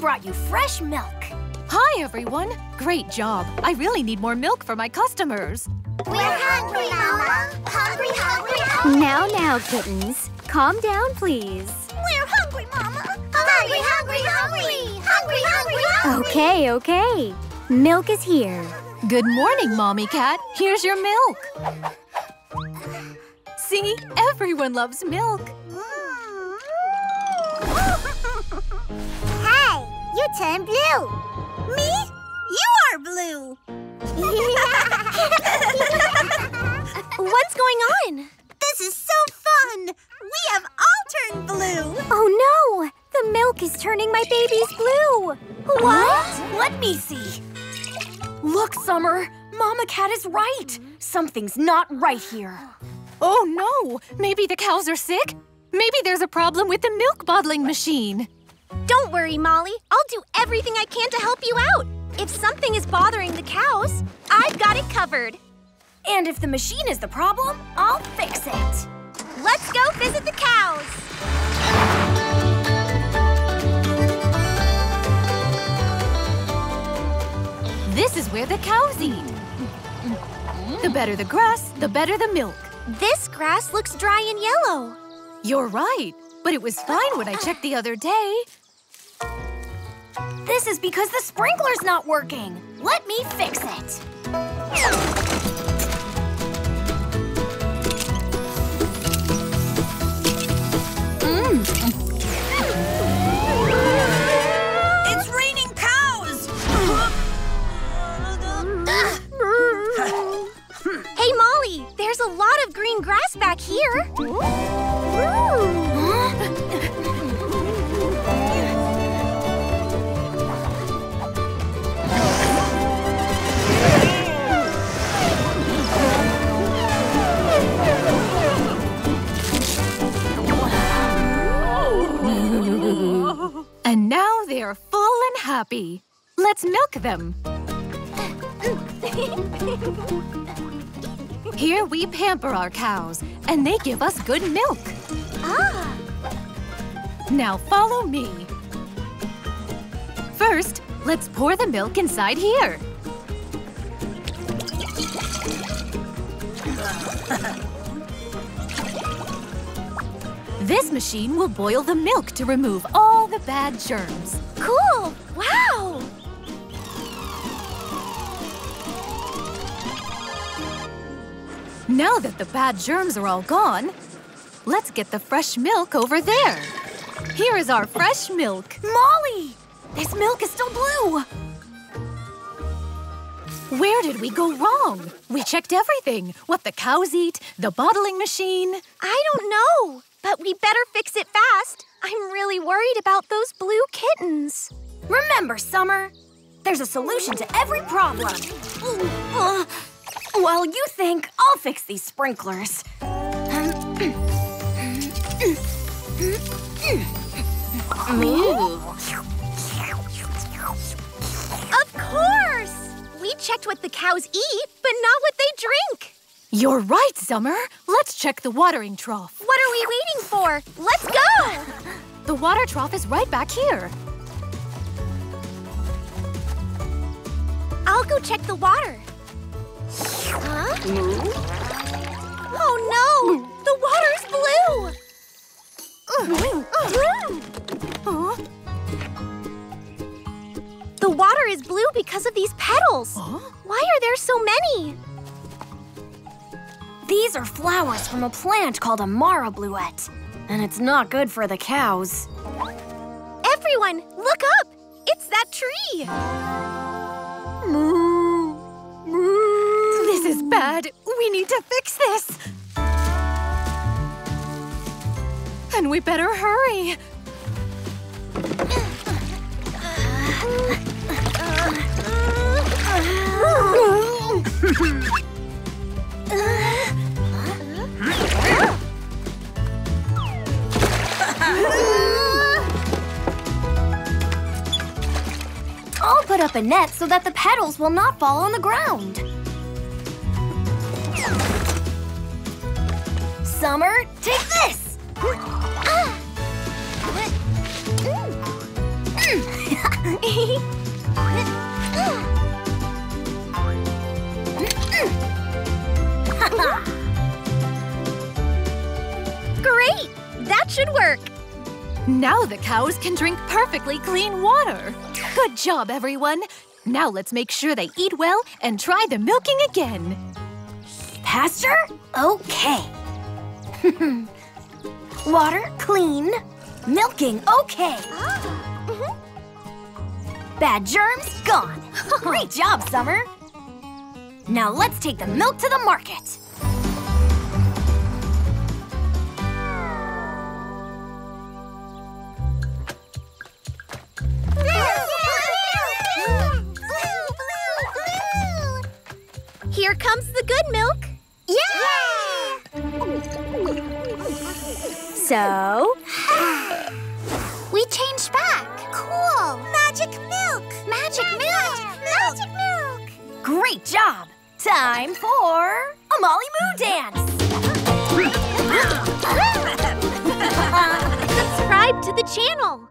brought you fresh milk. Hi, everyone. Great job. I really need more milk for my customers. We're hungry, Mama. Hungry, hungry, hungry. Now, now, kittens. Calm down, please. We're hungry, Mama. Hungry, hungry, hungry. Hungry, hungry, hungry. Okay, okay. Milk is here. Good morning, Mommy Cat. Here's your milk. See? Everyone loves milk. Hey, you turned blue. Me? You are blue. What's going on? This is so fun. We have all turned blue. Oh no! The milk is turning my babies blue. What? Let me see. Look, Summer. Mama Cat is right. Something's not right here. Oh no! Maybe the cows are sick? Maybe there's a problem with the milk bottling machine. Don't worry, Molly. I'll do everything I can to help you out. If something is bothering the cows, I've got it covered. And if the machine is the problem, I'll fix it. Let's go visit the cows. This is where the cows eat. The better the grass, the better the milk. This grass looks dry and yellow. You're right, but it was fine when I checked the other day. This is because the sprinkler's not working. Let me fix it. Mm. It's raining cows! hey, Molly, there's a lot of green grass back here. And now they are full and happy. Let's milk them. Here we pamper our cows, and they give us good milk. Ah, Now follow me. First, let's pour the milk inside here. This machine will boil the milk to remove all the bad germs. cool! Wow! Now that the bad germs are all gone, let's get the fresh milk over there. Here is our fresh milk. Molly! This milk is still blue! Where did we go wrong? We checked everything. What the cows eat, the bottling machine. I don't know, but we better fix it fast. I'm really worried about those blue kittens. Remember, Summer, there's a solution to every problem. While you think I'll fix these sprinklers. Of course! We checked what the cows eat, but not what they drink. You're right, Summer. Let's check the watering trough. What are we waiting for? Let's go! The water trough is right back here. I'll go check the water. Because of these petals. Huh? Why are there so many? These are flowers from a plant called a Mara Bluette. And it's not good for the cows. Everyone, look up! It's that tree! This is bad. We need to fix this. And we better hurry. I'll put up a net so that the petals will not fall on the ground. Summer, take this! Ah. Great! Mm. Now the cows can drink perfectly clean water. Good job, everyone. Now let's make sure they eat well and try the milking again. Pasture? Okay. Water, clean. Milking, okay. Bad germs, gone. Great job, Summer. Now let's take the milk to the market. Here comes the good milk. So, We changed back. Cool. Magic milk. Magic, milk. Magic milk. Great job. Time for a Molly Moo dance. Subscribe to the channel.